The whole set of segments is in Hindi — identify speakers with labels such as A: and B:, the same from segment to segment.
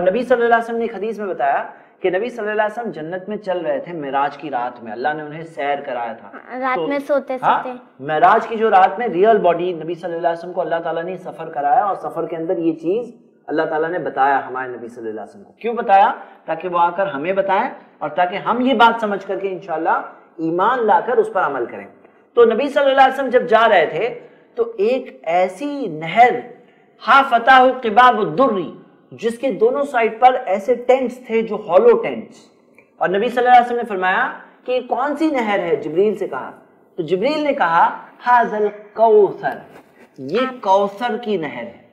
A: नबी सल्लल्लाहु अलैहि वसल्लम ने एक हदीस में बताया कि नबी सल्लल्लाहु अलैहि वसल्लम जन्नत में चल रहे थे मिराज की रात में। अल्लाह ने उन्हें सैर कराया था।
B: रात
A: तो-
B: में सोते
A: हाँ,
B: सोते
A: मिराज की जो रात में रियल बॉडी नबी सल्लल्लाहु अलैहि वसल्लम को अल्लाह ताला ने सफ़र कराया और सफ़र के अंदर ये चीज़ अल्लाह ताला ने बताया हमारे नबी सल्लल्लाहु अलैहि वसल्लम को। क्यों बताया? ताकि वो आकर हमें बताएँ और ताकि हम ये बात समझ करके इंशाल्लाह ईमान लाकर उस पर अमल करें। तो नबी सल्लल्लाहु अलैहि वसल्लम जब जा रहे थे तो एक ऐसी नहर हा फताह किबाब दुर्री जिसके दोनों साइड पर ऐसे टेंट्स थे जो हॉलो टेंट्स और नबी सल्लल्लाहु अलैहि वसल्लम ने फरमाया कि कौन सी नहर है? जिब्रील से कहा। तो जिब्रील ने कहा, हाजल कौसर। ये कौसर की नहर है।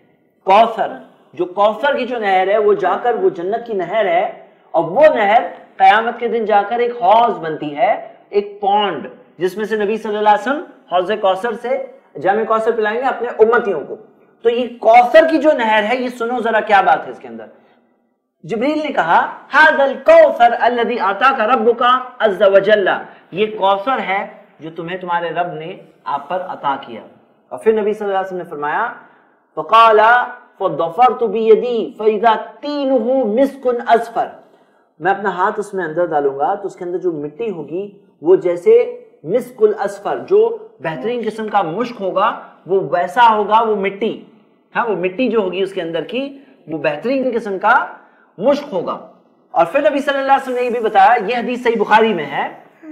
A: कौसर, जो कौसर की जो नहर है, वो जाकर वो जन्नत की नहर है और वो नहर कयामत के दिन जाकर एक हौज बनती है, एक पॉन्ड जिसमें से नबी सल्लल्लाहु अलैहि वसल्लम हौज कौसर से, जामे कौसर पिलाएँगे अपने उम्मतियों को। तो ये कौसर की जो नहर है, ये सुनो जरा क्या बात है इसके अंदर। जिब्रील ने कहा, हादल कौसर अल्लदी आता का रब का अज्जा वजल्ला। ये कौसर है जो तुम्हें, तुम्हारे रब ने आप पर अता किया। और फिर नबी सल्लल्लाहु अलैहि वसल्लम ने फरमाया, फ़काला फ़दफ़रतु बियदी फ़इज़ा तीनुहु मिस्कुन अज़फ़र मैं अपना हाथ उसमें अंदर डालूँगा तो उसके अंदर जो मिट्टी होगी, वो जैसे मिस्कुल असफर, जो बेहतरीन किस्म का मुश्क होगा, वो वैसा होगा, वो मिट्टी। हाँ वो मिट्टी जो होगी उसके अंदर की वो बेहतरीन किस्म का मुश्क होगा। और फिर नबी सल्लल्लाहु अलैहि वसल्लम ने ये भी बताया ये हदीस सही बुखारी में है।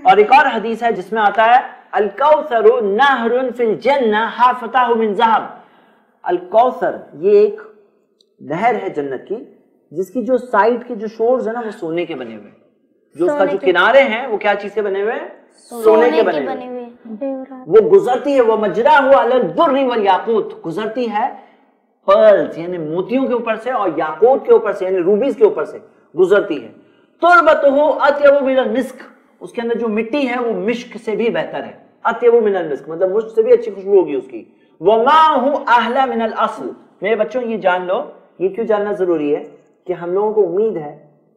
A: और एक और हदीस है जिसमें आता है अल कौसरु नहरुन फिल जन्नह हाफताहु मिन ज़हब। अल कौसर ये एक नहर है जन्नत की जिसकी जो साइड के जो शोर्स है ना वो सोने के बने हुए जो उसका जो किनारे हैं वो क्या चीज़ के बने हुए हैं? सोने के बने हुए
B: हुए
A: वो गुजरती है वो मजरा हुआ अलल दुर्री वल याकूत गुजरती है पर्ल्स यानी मोतियों के ऊपर से और याकूत के ऊपर से, यानी रूबीज के ऊपर से गुजरती है। तुरबतहु अत्यबु मिनल मिस्क। उसके अंदर जो मिट्टी है, वो मिश्क से भी बेहतर है। अत्यबु मिनल मिस्क मतलब मुश्क से भी अच्छी खुशबू होगी उसकी। वमाहु अहला मिनल असल। मेरे बच्चों, ये जान लो, ये क्यों जानना ज़रूरी है कि हम लोगों को उम्मीद है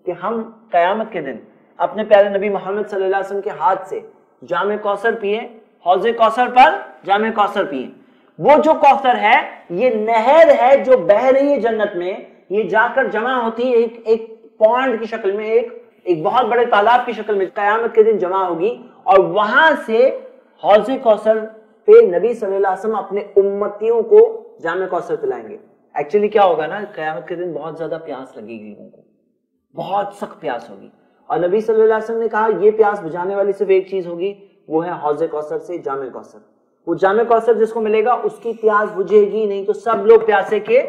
A: कि हम कयामत के दिन अपने प्यारे नबी मोहम्मद सल्लल्लाहु अलैहि वसल्लम के हाथ से जाम कौसर पिए, हौज कौसर पर जाम कौसर पिए। वो जो कौसर है, ये नहर है जो बह रही है जन्नत में, ये जाकर जमा होती है एक एक पॉन्ड की शक्ल में, एक एक बहुत बड़े तालाब की शक्ल में, कयामत के दिन जमा होगी। और वहाँ से हौज कौसर पे नबी सल्लल्लाहु अपने उम्मतियों को जाम कौसर पिलाएँगे एक्चुअली क्या होगा ना, कयामत के दिन बहुत ज़्यादा प्यास लगेगी लोगों को बहुत सख्त प्यास होगी। और नबी सल्लल्लाहु अलैहि वसल्लम ने कहा, ये प्यास बुझाने वाली सिर्फ़ एक चीज़ होगी, वो है हौज कौसर से जाम कौसर। वो जाम कौसर जिसको मिलेगा उसकी प्यास बुझेगी नहीं तो सब लोग प्यासे के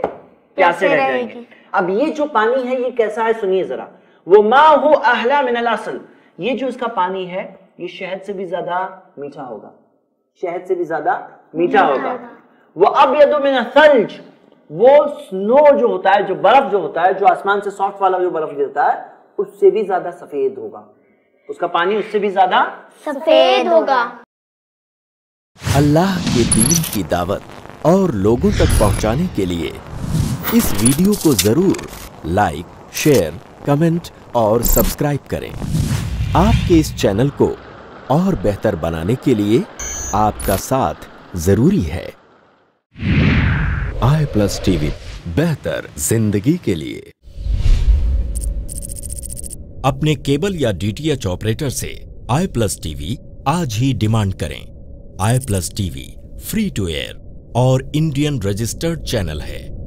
A: प्यासे रह जाएँगे। अब ये जो पानी है ये कैसा है सुनिए जरा। वो माँ हो अहला मिनल असल। ये जो इसका पानी है ये शहद से भी ज़्यादा मीठा होगा। शहद से भी ज़्यादा मीठा होगा। वो अब यदो मिन सल्ज वो स्नो जो होता है जो बर्फ़ जो होता है जो आसमान से सॉफ्ट वाला जो बर्फ़ गिरता है उससे भी ज़्यादा सफ़ेद होगा। उसका पानी उससे भी ज़्यादा
B: सफ़ेद होगा।
C: अल्लाह के दीन की दावत और लोगों तक पहुँचाने के लिए इस वीडियो को ज़रूर लाइक, शेयर, कमेंट और सब्सक्राइब करें। आपके इस चैनल को और बेहतर बनाने के लिए आपका साथ ज़रूरी है। आई प्लस टीवी, बेहतर ज़िंदगी के लिए। अपने केबल या डीटीएच ऑपरेटर से आई प्लस टीवी आज ही डिमांड करें। I plus TV free to air और इंडियन रजिस्टर्ड चैनल है।